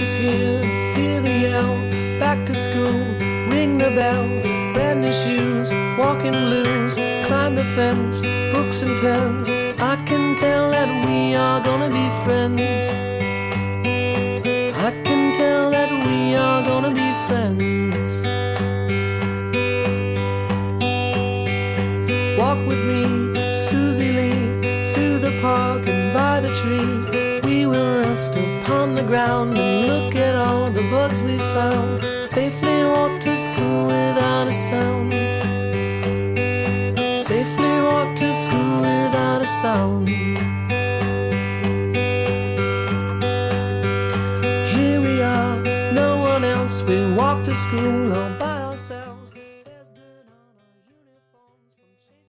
is here. Hear the yell, back to school, ring the bell. Brand new shoes, walking blues. Climb the fence, books and pens. I can tell that we are gonna be friends. I can tell that we are gonna be friends. Walk with me, Susie Lee, through the park and by the tree dust upon the ground and look at all the bugs we found. Safely walked to school without a sound. Safely walked to school without a sound. Here we are, no one else. We walked to school all by.